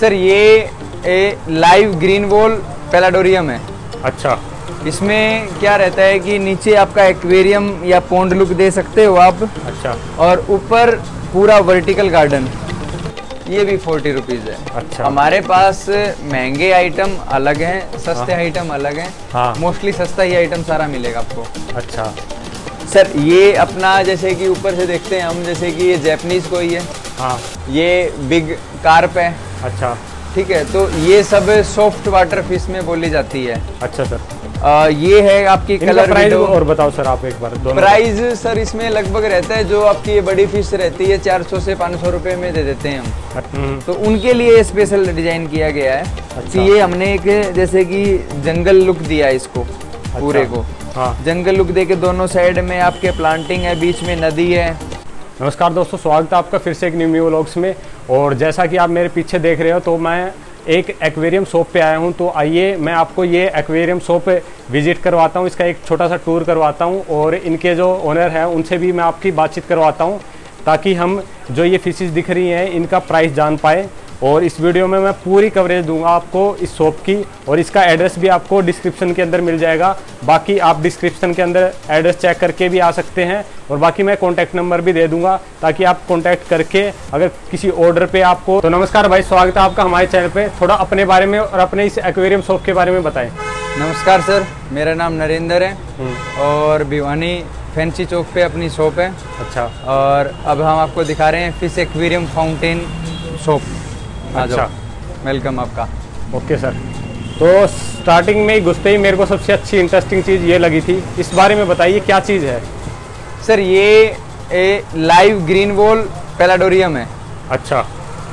Sir ये ए, live green wall paludarium है। अच्छा। इसमें क्या रहता है कि नीचे आपका एक्वेरियम या पोंड लुक दे सकते हो आप। अच्छा। और ऊपर पूरा वर्टिकल गार्डन ये भी फोर्टी रुपीज़ है। अच्छा। हमारे पास महँगे आइटम अलग हैं सस्ते हाँ। आइटम अलग हैं। हाँ। मोस्टली सस्ता ही आइटम सारा मिलेगा आपको। अच्छा। सर ये अपना जैसे कि ऊपर से देखते हैं हम जैसे कि ये जैपनीज कोई है। हाँ। ये बिग कार्प है अच्छा। ठीक है तो ये सब सॉफ्ट वाटर फ़िश में बोली जाती है। अच्छा सर। आ, ये है आपकी कलर प्राइस और बताओ सर आप एक बार दोनों। प्राइस सर इसमें लगभग रहता है जो आपकी ये बड़ी फ़िश रहती है 400 से 500 रुपए में दे देते हैं हम। हम्म, तो उनके लिए स्पेशल डिज़ाइन किया गया है अच्छा। कि ये हमने एक जैसे कि जंगल लुक दिया है इसको पूरे को। हाँ। जंगल लुक दे के दोनों साइड में आपके प्लांटिंग है बीच में नदी है। नमस्कार दोस्तों स्वागत है आपका फिर से एक न्यू व्लॉग्स में। और जैसा कि आप मेरे पीछे देख रहे हो तो मैं एक एक्वेरियम शॉप पे आया हूँ। तो आइए, मैं आपको ये एक्वेरियम शॉप विज़िट करवाता हूँ, इसका एक छोटा सा टूर करवाता हूँ, और इनके जो ओनर हैं, उनसे भी मैं आपकी बातचीत करवाता हूँ, ताकि हम जो ये फिशेज दिख रही हैं, इनका प्राइस जान पाए। और इस वीडियो में मैं पूरी कवरेज दूँगा आपको इस शॉप की और इसका एड्रेस भी आपको डिस्क्रिप्शन के अंदर मिल जाएगा। बाकी आप डिस्क्रिप्शन के अंदर एड्रेस चेक करके भी आ सकते हैं और बाकी मैं कॉन्टैक्ट नंबर भी दे दूँगा ताकि आप कॉन्टैक्ट करके अगर किसी ऑर्डर पे आपको तो नमस्कार भाई स्वागत है आपका हमारे चैनल पे। थोड़ा अपने बारे में और अपने इस एक्वेरियम शॉप के बारे में बताएँ। नमस्कार सर मेरा नाम नरेंद्र है और भिवानी फैंसी चौक पे अपनी शॉप है। अच्छा। और अब हम आपको दिखा रहे हैं फ़िश एक्वेरियम फाउंटेन शॉप आ जाओ। अच्छा। वेलकम आपका। ओके सर तो स्टार्टिंग में ही घुसते ही मेरे को सबसे अच्छी इंटरेस्टिंग चीज़ ये लगी थी। इस बारे में बताइए क्या चीज़ है? सर ये ए, लाइव ग्रीन वॉल पेलाडोरियम है। अच्छा।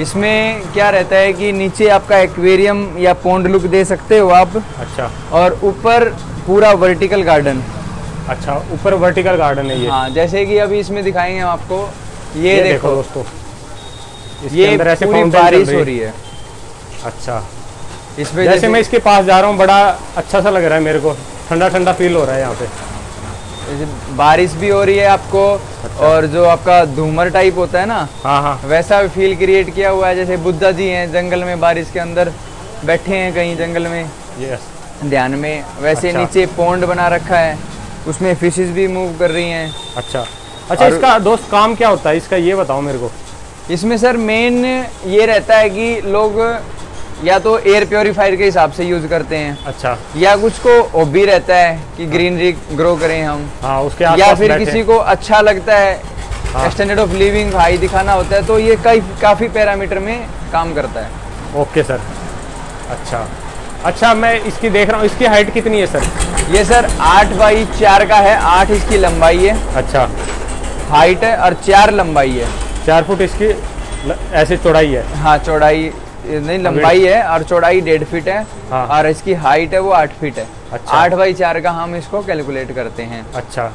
इसमें क्या रहता है कि नीचे आपका एक्वेरियम या पोंड लुक दे सकते हो आप। अच्छा। और ऊपर पूरा वर्टिकल गार्डन अच्छा ऊपर वर्टिकल गार्डन है ये। हाँ जैसे कि अभी इसमें दिखाएँगे हम आपको। ये, ये देखो, दोस्तों। इसके ये अंदर ऐसे पूरी बारिश हो रही है। अच्छा। इसमें जैसे मैं इसके पास जा रहा हूँ बड़ा अच्छा सा लग रहा है मेरे को। ठंडा ठंडा फील हो रहा है यहाँ पे। बारिश भी हो रही है आपको अच्छा। और जो आपका धूमर टाइप होता है ना हाँ हाँ। वैसा फील क्रिएट किया हुआ है जैसे बुद्धा जी हैं जंगल में बारिश के अंदर बैठे हैं कहीं जंगल में। यस ध्यान में वैसे अच्छा। नीचे पौंड बना रखा है उसमें फिशेस भी मूव कर रही हैं। अच्छा। अच्छा इसका दोस्त काम क्या होता है? इसका ये बताओ मेरे को। इसमें सर मेन ये रहता है कि लोग या तो एयर प्योरीफायर के हिसाब से यूज़ करते हैं। अच्छा। या कुछ को हॉबी रहता है कि ग्रीनरी ग्रो करें हम। हाँ उसके या फिर किसी को अच्छा लगता है हाँ। स्टैंडर्ड ऑफ़ लिविंग हाई दिखाना होता है तो ये कई काफ़ी पैरामीटर में काम करता है। Okay sir. अच्छा। अच्छा मैं इसकी देख रहा हूँ इसकी हाइट कितनी है सर? ये सर आठ बाई चार का है आठ इसकी लंबाई है। अच्छा। हाइट है और चार लंबाई है। चार फुट इसकी ऐसे चौड़ाई है। हाँ चौड़ाई नहीं लंबाई है और चौड़ाई डेढ़ फीट है हाँ। और इसकी हाइट है वो आठ फीट है। अच्छा। आठ बाई चार का हम इसको कैलकुलेट करते हैं। अच्छा।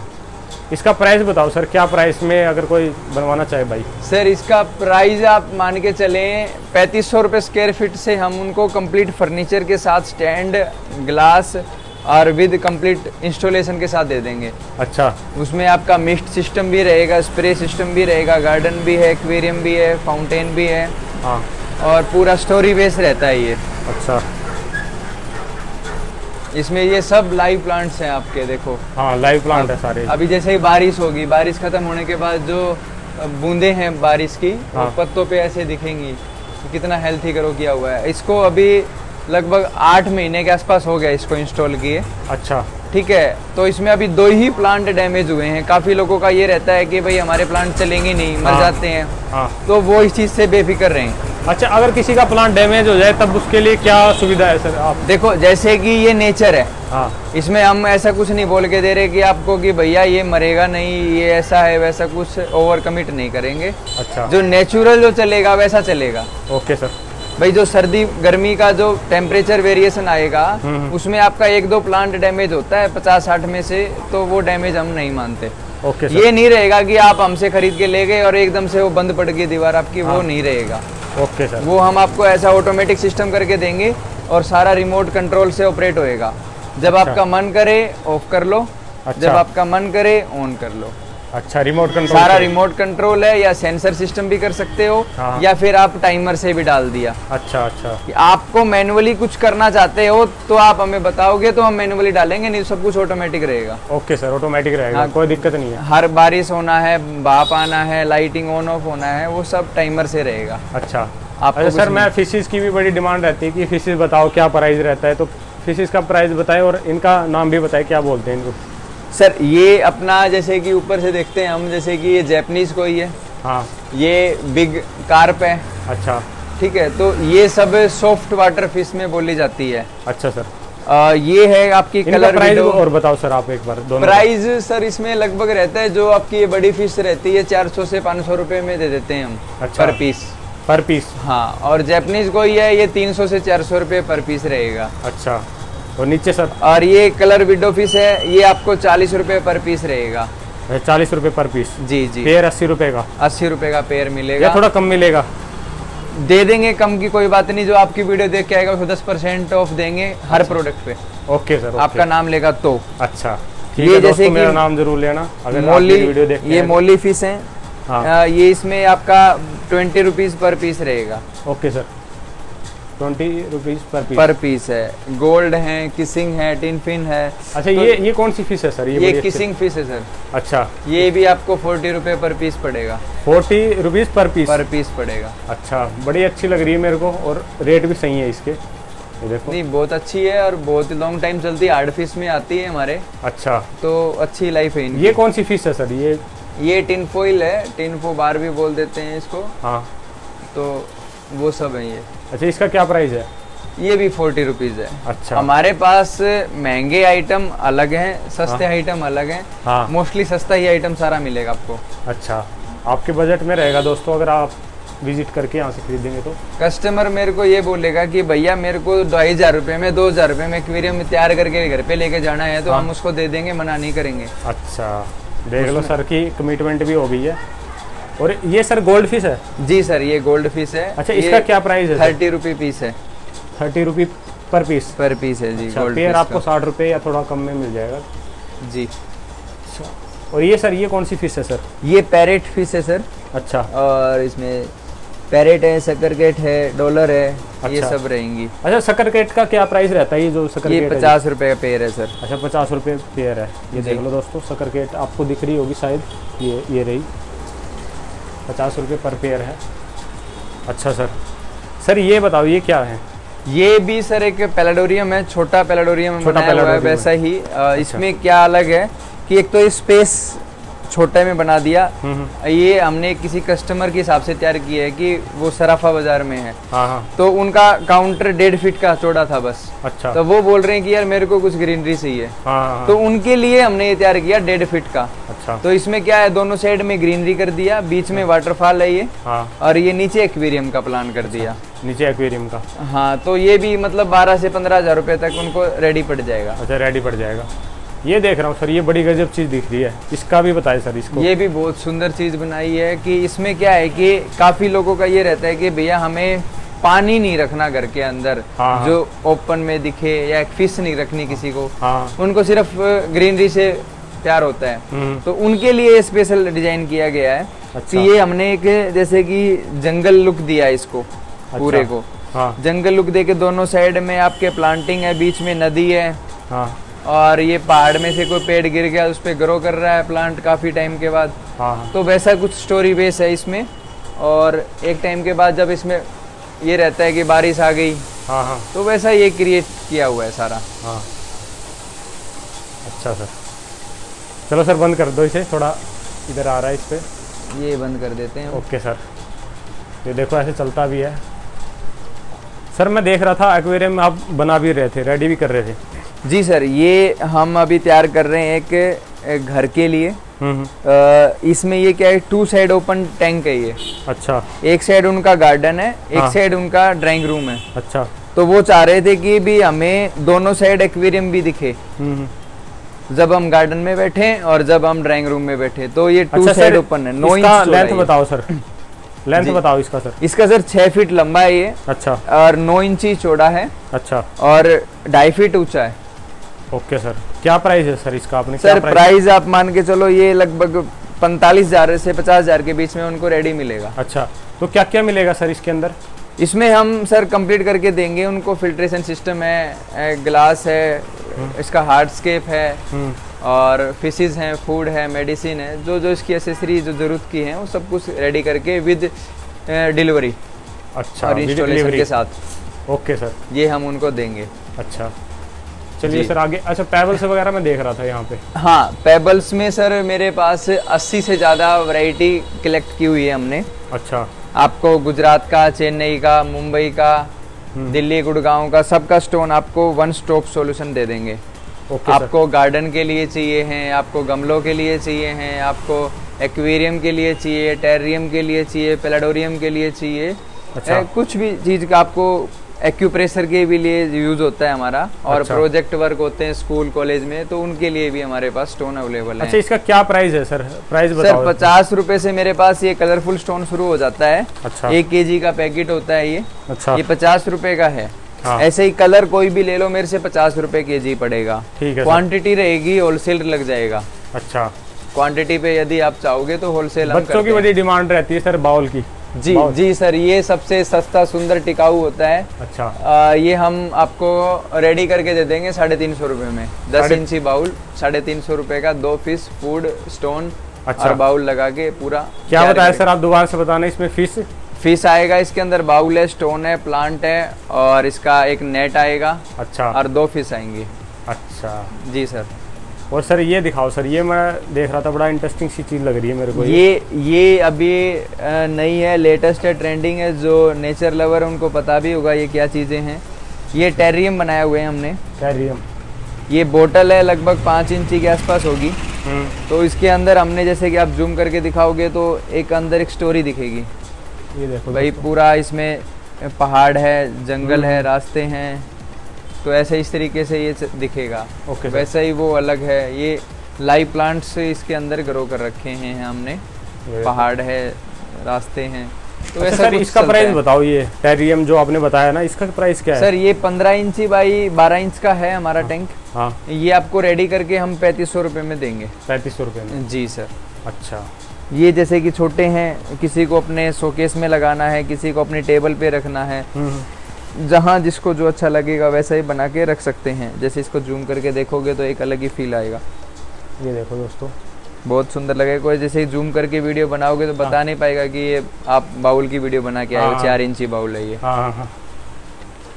इसका प्राइस बताओ सर क्या प्राइस में अगर कोई बनवाना चाहे भाई? सर इसका प्राइस आप मान के चलें पैंतीस सौ रुपये स्क्वायर फीट से हम उनको कंप्लीट फर्नीचर के साथ स्टैंड ग्लास और विद कंप्लीट इंस्टॉलेशन के साथ दे देंगे। अच्छा। उसमें आपका मिस्ट सिस्टम भी रहेगा स्प्रे सिस्टम भी रहेगा गार्डन भी है एक्वेरियम भी है फाउंटेन भी है। हाँ। और पूरा स्टोरी बेस रहता है ये। अच्छा। इसमें ये सब लाइव प्लांट्स हैं आपके देखो। हाँ लाइव प्लांट है सारे। अभी जैसे ही बारिश होगी बारिश खत्म होने के बाद जो बूंदे हैं बारिश की हाँ। पत्तों पे ऐसे दिखेंगी कितना हेल्थी करो किया हुआ है। इसको अभी लगभग आठ महीने के आसपास हो गया इसको इंस्टॉल किए। अच्छा। ठीक है तो इसमें अभी दो ही प्लांट डैमेज हुए हैं। काफ़ी लोगों का ये रहता है कि भाई हमारे प्लांट चलेंगे नहीं मर हाँ। जाते हैं। हाँ। तो वो इस चीज़ से बेफिक्र रहें। अच्छा अगर किसी का प्लांट डैमेज हो जाए तब उसके लिए क्या सुविधा है सर आप? देखो जैसे कि ये नेचर है। हाँ। इसमें हम ऐसा कुछ नहीं बोल के दे रहे कि आपको कि भैया ये मरेगा नहीं ये ऐसा है वैसा कुछ ओवर कमिट नहीं करेंगे। अच्छा। जो नेचुरल जो चलेगा वैसा चलेगा। Okay sir. भाई जो सर्दी गर्मी का जो टेम्परेचर वेरिएशन आएगा हम्म। उसमें आपका एक दो प्लांट डैमेज होता है पचास साठ में से तो वो डैमेज हम नहीं मानते ओके ये नहीं रहेगा कि आप हमसे खरीद के ले गए और एकदम से वो बंद पड़ गई दीवार आपकी वो हाँ। नहीं रहेगा ओके सर वो हम आपको ऐसा ऑटोमेटिक सिस्टम करके देंगे और सारा रिमोट कंट्रोल से ऑपरेट होएगा जब अच्छा। आपका मन करे ऑफ़ कर लो अच्छा। जब आपका मन करे ऑन कर लो अच्छा रिमोट कंट्रोल सारा रिमोट कंट्रोल है या सेंसर सिस्टम भी कर सकते हो हाँ। या फिर आप टाइमर से भी डाल दिया। अच्छा अच्छा। आपको मैनुअली कुछ करना चाहते हो तो आप हमें बताओगे तो हम मैनुअली डालेंगे नहीं तो सब कुछ ऑटोमेटिक रहेगा। ओके सर ऑटोमेटिक रहेगा हाँ। कोई दिक्कत नहीं है। हर बारिश होना है भाप आना है लाइटिंग ऑन ऑफ़ होना है वो सब टाइमर से रहेगा। अच्छा। अच्छा सर मैं फिशेज की भी बड़ी डिमांड रहती है कि फिशेज बताओ क्या प्राइस रहता है तो फिशेज का प्राइस बताएँ और इनका नाम भी बताएँ क्या बोलते हैं इनको? सर ये अपना जैसे कि ऊपर से देखते हैं हम जैसे कि ये जैपनीज कोई है। हाँ। ये बिग कार्प है। अच्छा। ठीक है तो ये सब सॉफ्ट वाटर फ़िश में बोली जाती है। अच्छा सर। आ, ये है आपकी कलर प्राइस और बताओ सर आप एक बार दोनों प्राइस सर इसमें लगभग रहता है जो आपकी ये बड़ी फ़िश रहती है 400 से 500 रुपए में दे देते हैं हम अच्छा। पर पीस पर पीस हाँ और जैपनीज कोई है ये 300 से 400 रुपए पर पीस रहेगा। अच्छा। और नीचे सर। और ये कलर विडो फ़िश है ये आपको चालीस रुपए पर पीस रहेगा। चालीस रुपए पर पीस? जी जी। पेयर अस्सी रुपए का? अस्सी रुपए का पेयर या मिलेगा थोड़ा कम मिलेगा? दे देंगे कम की कोई बात नहीं जो आपकी वीडियो देख के आएगा उसको दस परसेंट ऑफ़ देंगे हर प्रोडक्ट पे। Okay sir okay. आपका नाम लेगा तो। अच्छा ये जैसे कि मेरा नाम ज़रूर लेना अगर मोली वीडियो ये मोली फ़िश है। हाँ। ये इसमें आपका ट्वेंटी रुपीज़ पर पीस रहेगा। Okay sir. Twenty rupees per piece. Per piece है। गोल्ड है किसिंग है टिन फिन है। अच्छा तो ये ये कौन सी फ़िश है सर? ये ये किसिंग फ़िश है सर। अच्छा। ये भी आपको फोर्टी रुपए पर पीस पड़ेगा। Forty rupees per piece? Per piece पड़ेगा। अच्छा बड़ी अच्छी लग रही है मेरे को और रेट भी सही है इसके। देखो। नहीं बहुत अच्छी है और बहुत लॉन्ग टाइम चलती है। हार्ड फ़िश में आती है हमारे। अच्छा। तो अच्छी लाइफ है ये कौन सी फ़िश है सर? ये ये टिन फोइल है। टिन फो बार भी बोल देते हैं इसको। हाँ। तो वो सब है ये। अच्छा इसका क्या प्राइस है? ये भी फोर्टी रुपीज़ है। अच्छा। हमारे पास महँगे आइटम अलग हैं सस्ते आइटम अलग हैं। हाँ। मोस्टली सस्ता ही आइटम सारा मिलेगा आपको। अच्छा। आपके बजट में रहेगा दोस्तों अगर आप विज़िट करके यहाँ से खरीदेंगे तो? कस्टमर मेरे को ये बोलेगा कि भैया मेरे को ढाई हज़ार रुपये में दो हज़ार रुपये में एक्वेरियम तैयार करके घर पे लेके जाना है तो हाँ। हम उसको दे देंगे मना नहीं करेंगे। अच्छा। देख लो सर की कमिटमेंट भी हो गई है। और ये सर गोल्ड फ़िश है? जी सर ये गोल्ड फ़िश है। अच्छा इसका क्या प्राइस है थर्टी रुपी पीस है। Thirty rupee per piece per piece है जी अच्छा गोल्ड पेयर फ़िश आपको साठ रुपये या थोड़ा कम में मिल जाएगा। जी। और ये सर ये कौन सी फ़िश है सर? ये पैरेट फ़िश है सर। अच्छा। और इसमें पैरेट है सकरकेट है डॉलर है अच्छा। ये अच्छा। सब रहेंगी। अच्छा सकरकेट का क्या प्राइस रहता है? ये जो सकर ये पचास रुपये का पेयर है सर। अच्छा पचास रुपये पेयर है। ये देख लो दोस्तों सकरकेट आपको दिख रही होगी शायद। ये ये रही। पचास रुपये पर पेयर है। अच्छा सर सर ये बताओ ये क्या है? ये भी सर एक पेलाडोरियम है छोटा पेलाडोरियम छोटा पैलाडोरियम वैसा ही। अच्छा। इसमें क्या अलग है कि एक तो ये स्पेस छोटे में बना दिया। हम्म, हम्म, ये हमने किसी कस्टमर के हिसाब से तैयार किया है कि वो सराफा बाज़ार में है। हाँ हाँ। तो उनका काउंटर डेढ़ फीट का चौड़ा था बस। अच्छा। तो वो बोल रहे हैं कि यार मेरे को कुछ ग्रीनरी चाहिए। हाँ तो उनके लिए हमने ये तैयार किया डेढ़ फीट का। अच्छा। तो इसमें क्या है दोनों साइड में ग्रीनरी कर दिया बीच में वाटरफॉल है ये। और ये नीचे एक्वेरियम का प्लान कर दिया। नीचे एक्वेरियम का। हाँ तो ये भी मतलब बारह से पंद्रह हज़ार रुपये तक उनको रेडी पड़ जाएगा। अच्छा रेडी पड़ जाएगा। ये देख रहा हूँ सर ये बड़ी गजब चीज़ दिख रही है। इसका भी बताए सर इसको। ये भी बहुत सुंदर चीज़ बनाई है कि इसमें क्या है कि काफ़ी लोगों का ये रहता है कि भैया हमें पानी नहीं रखना घर के अंदर हाँ, हाँ। जो ओपन में दिखे या फ़िश नहीं रखनी किसी को। हाँ। उनको सिर्फ़ ग्रीनरी से प्यार होता है। हम्म, तो उनके लिए स्पेशल डिज़ाइन किया गया है अच्छा। कि ये हमने एक जैसे कि जंगल लुक दिया इसको पूरे को। हाँ। जंगल लुक दे के दोनों साइड में आपके प्लांटिंग है बीच में नदी है। हाँ। और ये पहाड़ में से कोई पेड़ गिर गया उस पर ग्रो कर रहा है प्लांट काफ़ी टाइम के बाद। हाँ हाँ। तो वैसा कुछ स्टोरी बेस है इसमें। और एक टाइम के बाद जब इसमें ये रहता है कि बारिश आ गई हाँ हाँ। तो वैसा ये क्रिएट किया हुआ है सारा। हाँ। अच्छा सर। चलो सर बंद कर दो इसे थोड़ा इधर आ रहा है इस पर ये बंद कर देते हैं। Okay sir. ये देखो ऐसे चलता भी है। सर मैं देख रहा था एक्वेरियम आप बना भी रहे थे रेडी भी कर रहे थे। जी सर ये हम अभी तैयार कर रहे हैं एक, घर के लिए। हम्म हम्म, इसमें ये क्या है टू साइड ओपन टैंक है ये। अच्छा। एक साइड उनका गार्डन है एक हाँ। साइड उनका ड्राइंग रूम है। अच्छा। तो वो चाह रहे थे कि भी हमें दोनों साइड एक्वेरियम भी दिखे। हम्म। जब हम गार्डन में बैठे और जब हम ड्राइंग रूम में बैठे तो ये टू साइड ओपन है नो इंच लेंथ बताओ सर लेंथ बताओ इसका सर इसका सर छह फीट लंबा है ये। अच्छा। और नौ इंची चौड़ा है। अच्छा। और ढाई फीट ऊँचा है। ओके सर क्या प्राइस है सर इसका आपने सर प्राइस आप मान के चलो ये लगभग पैंतालीस हज़ार से पचास हज़ार के बीच में उनको रेडी मिलेगा। अच्छा तो क्या क्या मिलेगा सर इसके अंदर? इसमें हम सर कंप्लीट करके देंगे। उनको फिल्ट्रेशन सिस्टम है ग्लास है इसका हार्डस्केप है हम्म। और फिशेज हैं फ़ूड है मेडिसिन है जो जो इसकी एसेसरी जो ज़रूरत की है वो सब कुछ रेडी करके विद डिलीवरी अच्छा और इंस्टॉलेशन के साथ। ओके सर ये हम उनको देंगे। अच्छा। चलिए सर आगे अच्छा पैबल्स वगैरह मैं देख रहा था यहाँ पे। हाँ पेबल्स में सर मेरे पास 80 से ज़्यादा वैरायटी कलेक्ट की हुई है हमने। अच्छा। आपको गुजरात का चेन्नई का मुंबई का हम्म। दिल्ली गुड़गांव का सबका स्टोन आपको वन स्टॉप सॉल्यूशन दे देंगे। Okay sir. आपको गार्डन के लिए चाहिए हैं आपको गमलों के लिए चाहिए हैं आपको एक्वेरियम के लिए चाहिए टेरियम के लिए चाहिए पेलाडोरियम के लिए चाहिए। अच्छा। कुछ भी चीज़ का आपको एक्यूप्रेशर के भी लिए यूज़ होता है हमारा और अच्छा। प्रोजेक्ट वर्क होते हैं स्कूल कॉलेज में तो उनके लिए भी हमारे पास स्टोन अवेलेबल अच्छा है। इसका क्या प्राइस है सर प्राइस बताओ। सर पचास रुपए से मेरे पास ये कलरफुल स्टोन शुरू हो जाता है। अच्छा। एक के का पैकेट होता है ये। अच्छा। ये पचास रुपए का है। हाँ। ऐसे ही कलर कोई भी ले लो मेरे से पचास रुपए के जी पड़ेगा। ठीक है क्वांटिटी रहेगी होलसेल लग जाएगा। अच्छा। क्वांटिटी पे यदि आप चाहोगे तो होलसेल बच्चों की बड़ी डिमांड रहती है सर बाउल की। जी जी सर ये सबसे सस्ता सुंदर टिकाऊ होता है। अच्छा। आ, ये हम आपको रेडी करके दे देंगे साढ़े तीन सौ रुपये में। दस इंची बाउल साढ़े तीन सौ रुपये का दो पीस फ़ूड स्टोन अच्छा। और बाउल लगा के पूरा क्या बताया सर आप दोबारा से बताना इसमें फ़ीस फ़िश आएगा इसके अंदर बाउल है स्टोन है प्लांट है और इसका एक नेट आएगा अच्छा। और दो फ़िश आएँगी। अच्छा। जी सर। और सर ये दिखाओ सर ये मैं देख रहा था बड़ा इंटरेस्टिंग सी चीज़ लग रही है मेरे को ये। ये अभी नई है लेटेस्ट है ट्रेंडिंग है जो नेचर लवर है उनको पता भी होगा ये क्या चीज़ें हैं। ये टेरियम बनाया हुए हैं हमने। कैरियम ये बोतल है लगभग पाँच इंची के आसपास होगी। तो इसके अंदर हमने जैसे कि आप जूम करके दिखाओगे तो एक अंदर एक स्टोरी दिखेगी। ये देखो भाई पूरा इसमें पहाड़ है जंगल है रास्ते हैं तो ऐसे इस तरीके से ये दिखेगा। ओके सर वैसा ही वो अलग है। ये लाइव प्लांट्स इसके अंदर ग्रो कर रखे हैं हमने। पहाड़ है रास्ते हैं। तो अच्छा सर इसका प्राइस। बताओ ये टेरियम जो आपने बताया ना इसका प्राइस क्या है? सर ये पंद्रह इंची बाई बारह इंच का है हमारा हाँ, टैंक हाँ। ये आपको रेडी करके हम पैंतीस सौ रुपये में देंगे। पैंतीस सौ रुपये में? जी सर अच्छा। ये जैसे कि छोटे हैं किसी को अपने शोकेस में लगाना है किसी को अपने टेबल पे रखना है। हम्म, जहाँ जिसको जो अच्छा लगेगा वैसा ही बना के रख सकते हैं। जैसे इसको जूम करके देखोगे तो एक अलग ही फील आएगा। ये देखो दोस्तों। बहुत सुंदर लगेगा। कोई जैसे ही जूम करके वीडियो बनाओगे तो बता नहीं पाएगा कि ये आप बाउल की वीडियो बना के आए हो हाँ। चार इंची बाउल है ये। हाँ हाँ हाँ।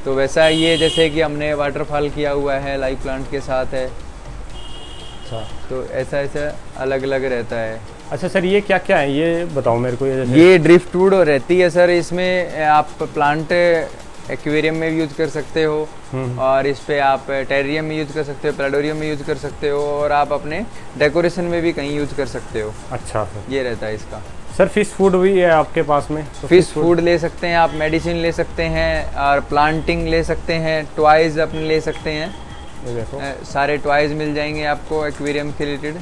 तो वैसा ये जैसे कि हमने वाटरफॉल किया हुआ है लाइव प्लांट के साथ है। अच्छा। तो ऐसा ऐसा अलग अलग रहता है। अच्छा सर ये क्या क्या है? ये बताओ मेरे को ये ये ड्रिफ्ट वुड रहती है सर। इसमें आप प्लांट एक्वेरियम में भी यूज़ कर सकते हो। हम्म, और इस पे आप टेरियम में यूज़ कर सकते हो प्लाडोरियम में यूज़ कर सकते हो और आप अपने डेकोरेशन में भी कहीं यूज़ कर सकते हो। अच्छा सर। ये रहता है इसका। सर फ़िश फ़ूड भी है आपके पास में? तो फ़िश फ़ूड ले सकते हैं आप मेडिसिन ले सकते हैं और प्लांटिंग ले सकते हैं टॉयज अपने ले सकते हैं। देखो। सारे टॉयज मिल जाएँगे आपको एक्वेरियम के रिलेटेड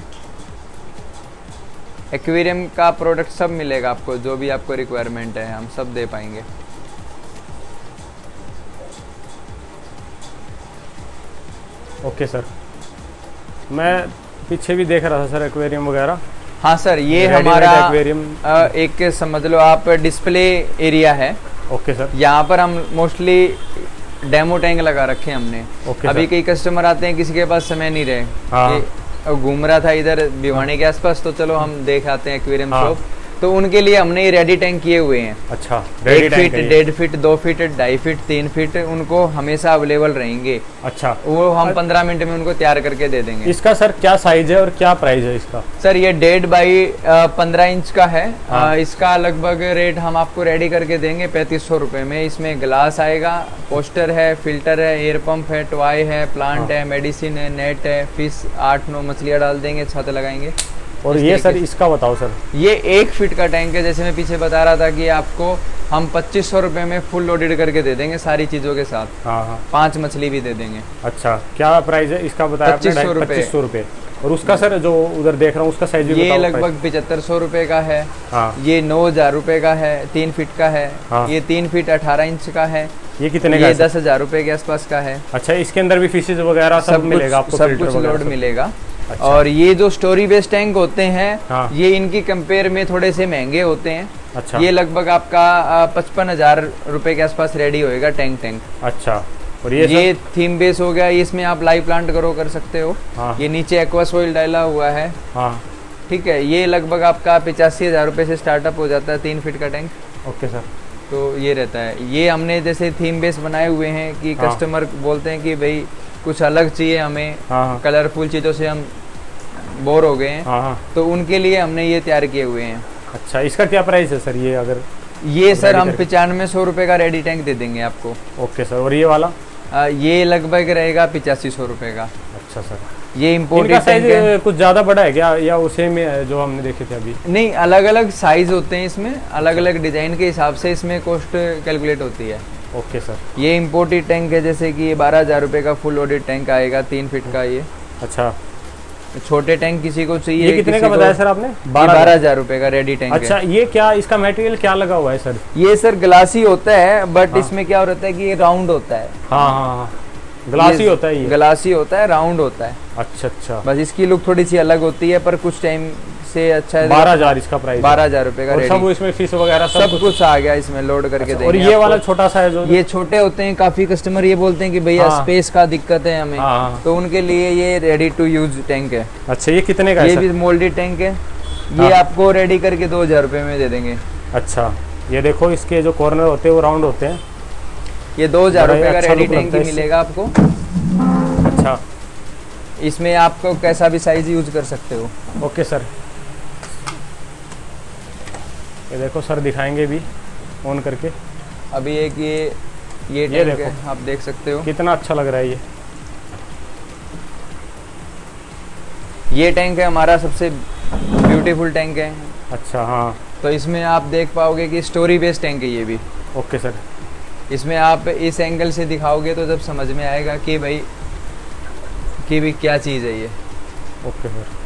एक्वेरियम का प्रोडक्ट सब मिलेगा आपको जो भी आपको रिक्वायरमेंट है हम सब दे पाएँगे। ओके सर मैं पीछे भी देख रहा था सर एक्वेरियम वगैरह। हाँ सर ये हमारा। अ, एक समझ लो आप डिस्प्ले एरिया है। ओके सर यहाँ पर हम मोस्टली डेमो टैंक लगा रखे हैं हमने। ओके अभी कई कस्टमर आते हैं किसी के पास समय नहीं रहे। हाँ। घूम रहा था इधर भिवानी के आसपास तो चलो हम देख आते हैं एक्वेरियम हाँ। शॉप तो उनके लिए हमने ये रेडी टैंक किए हुए हैं। अच्छा एक फीट डेढ़ फीट दो फीट ढाई फीट तीन फीट उनको हमेशा अवेलेबल रहेंगे। अच्छा। वो हम पंद्रह मिनट में उनको तैयार करके दे देंगे। इसका सर क्या साइज़ है और क्या प्राइस है इसका? सर ये डेढ़ बाई पंद्रह इंच का है। हाँ। अ, इसका लगभग रेट हम आपको रेडी करके देंगे पैंतीस सौ रुपये में। इसमें ग्लास आएगा पोस्टर है फ़िल्टर है एयर पंप है टॉय है प्लांट हाँ। है मेडिसिन है नेट है फ़िश आठ नौ मछलियाँ डाल देंगे छत लगाएँगे। और ये सर इसका बताओ सर। ये एक फीट का टैंक है जैसे मैं पीछे बता रहा था कि आपको हम पच्चीस सौ रुपये में फुल लोडेड करके दे देंगे सारी चीज़ों के साथ। हाँ हाँ। पाँच मछली भी दे देंगे। अच्छा क्या प्राइस है? इसका बताया आपने 2500 रुपए। पच्चीस सौ रुपये और उसका सर जो उधर देख रहा हूँ उसका साइज़ ये लगभग पिचहत्तर सौ रुपये का है। हाँ। ये नौ हज़ार रुपये का है तीन फीट का है। हाँ। ये तीन फीट अठारह इंच का है। ये कितने का ये दस हज़ार रुपये के आसपास का है। अच्छा इसके अंदर भी फिशेज वगैरह सब मिलेगा आपको सब कुछ लोड मिलेगा। अच्छा। और ये जो स्टोरी बेस्ड टैंक होते हैं हाँ। ये इनकी कंपेयर में थोड़े से महँगे होते हैं। अच्छा। ये लगभग आपका पचपन हज़ार रुपए के आसपास रेडी होएगा टैंक टैंक अच्छा। और ये, ये थीम बेस हो गया इसमें आप लाइव प्लांट करो कर सकते हो। हाँ। ये नीचे एक्वा सोइल डाला हुआ है। हाँ। ठीक है ये लगभग आपका पिचासी हज़ार रुपये से स्टार्टअप हो जाता है तीन फीट का टैंक ओके सर तो ये रहता है। ये हमने जैसे थीम बेस बनाए हुए हैं कि हाँ। कस्टमर बोलते हैं कि भाई कुछ अलग चाहिए हमें हाँ हाँ। कलरफुल चीज़ों से हम बोर हो गए हैं। हाँ हाँ। तो उनके लिए हमने ये तैयार किए हुए हैं। अच्छा इसका क्या प्राइस है सर ये अगर ये सर हम। पचानवे सौ रुपये का रेडी टैंक दे देंगे आपको। ओके सर और ये वाला? आ, ये लगभग रहेगा पिचासी सौ रुपये का। अच्छा सर। ये इनका इम्पोर्टेड साइज़ कुछ ज़्यादा बड़ा है क्या या उसे में जो हमने देखे थे अभी? नहीं अलग अलग साइज़ होते हैं इसमें अलग अलग डिज़ाइन के हिसाब से इसमें कॉस्ट कैलकुलेट होती है। ओके सर ये इम्पोर्टेड टैंक है जैसे कि ये बारह हज़ार रुपये का फुल लोडेड टैंक आएगा तीन फीट का ये। अच्छा। छोटे टैंक किसी को चाहिए ये कितने का बताया सर आपने? बारह हज़ार। रुपए का रेडी टैंक अच्छा है। ये क्या इसका मटेरियल क्या लगा हुआ है सर ये सर ग्लासी होता है बट हाँ। इसमें क्या होता है कि ये राउंड होता है। हाँ हाँ हाँ। ग्लास होता है ये। ग्लासी होता है राउंड होता है। अच्छा अच्छा। बस इसकी लुक थोड़ी सी अलग होती है पर कुछ टाइम से अच्छा है। बारह हज़ार इसका प्राइस बारह हज़ार रुपए का और सब इसमें फ़ीस वगैरह सब, सब कुछ। आ गया इसमें लोड करके अच्छा, और ये वाला छोटा सा है जो ये छोटे होते हैं काफ़ी कस्टमर ये बोलते हैं कि भैया हाँ। स्पेस का दिक्कत है हमें। हाँ। तो उनके लिए ये रेडी टू यूज़ टैंक है। अच्छा ये कितने का ये भी मोल्डेड टैंक है। ये हाँ। आपको रेडी करके दो हज़ार में दे देंगे। अच्छा ये देखो इसके जो कॉर्नर होते हैं वो राउंड होते हैं। ये दो हज़ार बड़ा का अच्छा रेडी टैंक है इससे। मिलेगा आपको। अच्छा। इसमें आपको कैसा भी साइज़ यूज़ कर सकते हो। Okay sir. ये देखो सर दिखाएँगे भी ऑन करके। अभी एक ये ये ये देखो। आप देख सकते हो। कितना अच्छा लग रहा है ये। ये टैंक है हमारा सबसे ब्यूटीफुल टैंक है। अच्छा हाँ। तो इसमें आप देख पाओगे कि स्टोरी बेस्ड टैंक है ये भी। Okay sir. इसमें आप इस एंगल से दिखाओगे तो जब समझ में आएगा कि भाई कि भी क्या चीज़ है ये। Okay sir.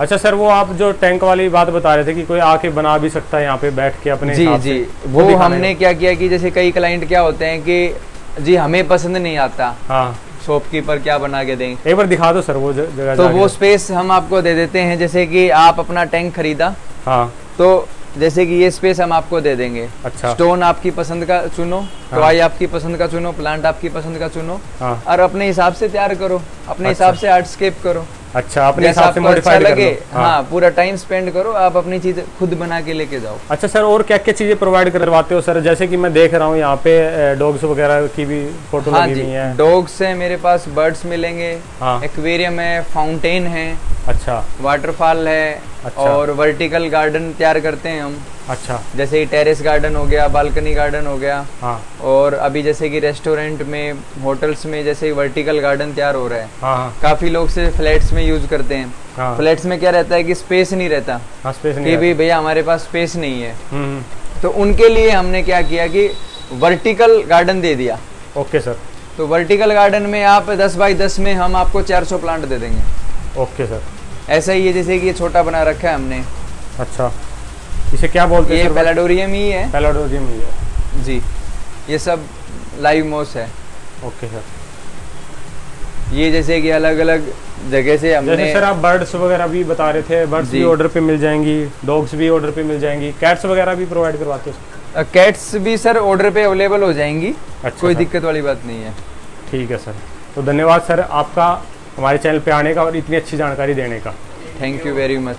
अच्छा सर वो आप जो टैंक वाली बात बता रहे थे कि कोई आके बना भी सकता है यहाँ पे बैठ के अपने जी जी। से। वो हमने क्या किया कि जैसे कई क्लाइंट क्या होते हैं कि जी हमें पसंद नहीं आता। हाँ। शॉपकीपर क्या बना के देंगे एक बार दिखा दो सर वो जगह तो वो स्पेस हम आपको दे देते हैं जैसे कि आप अपना टैंक खरीदा। हाँ। तो जैसे कि ये स्पेस हम आपको दे देंगे। अच्छा। स्टोन आपकी पसंद का चुनो हाँ। आपकी पसंद का चुनो प्लांट आपकी पसंद का चुनो। हाँ। और अपने हिसाब से तैयार करो अपने अच्छा। हिसाब से आर्टस्केप करो। अच्छा अपने हिसाब से अच्छा मॉडिफाइड कर लगे लो। हाँ पूरा टाइम स्पेंड करो आप अपनी चीज़ खुद बना के लेके जाओ। अच्छा सर और क्या क्या चीज़ें प्रोवाइड करवाते हो सर? जैसे कि मैं देख रहा हूँ यहाँ पे डॉग्स वगैरह की भी फ़ोटो हाँ लगी हुई है। डॉग्स है मेरे पास बर्ड्स मिलेंगे हाँ। एक्वेरियम है फाउंटेन है अच्छा। वाटरफॉल है अच्छा। और वर्टिकल गार्डन तैयार करते हैं हम। अच्छा। जैसे टेरेस गार्डन हो गया बालकनी गार्डन हो गया हाँ। और अभी जैसे कि रेस्टोरेंट में होटल्स में जैसे वर्टिकल गार्डन तैयार हो रहा है हाँ हाँ। काफ़ी लोग से फ्लैट्स में यूज़ करते हैं। हाँ। फ्लैट्स में क्या रहता है कि स्पेस नहीं रहता। हाँ स्पेस नहीं भी भैया हमारे पास स्पेस नहीं है। है। हम्म हम्म, तो उनके लिए हमने क्या किया कि वर्टिकल गार्डन दे दिया। Okay sir. तो वर्टिकल गार्डन में आप 10 बाई 10 में हम आपको 400 प्लांट दे देंगे। ओके सर ऐसा ही है जैसे कि ये छोटा बना रखा है हमने। अच्छा। इसे क्या बोलते हैं सर पेलाडोरियम ही है। पेलाडोरियम ही है। जी। ये सब लाइव मोस है। ओके सर ये जैसे कि अलग अलग जगह से हमने जैसे सर आप बर्ड्स वगैरह भी बता रहे थे बर्ड्स भी ऑर्डर पे मिल जाएँगी डॉग्स भी ऑर्डर पे मिल जाएँगी। कैट्स वगैरह भी प्रोवाइड करवाते हो कैट्स भी सर ऑर्डर पे अवेलेबल हो जाएँगी। अच्छा कोई दिक्कत वाली बात नहीं है। ठीक है सर तो धन्यवाद सर आपका हमारे चैनल पे आने का और इतनी अच्छी जानकारी देने का। Thank you very much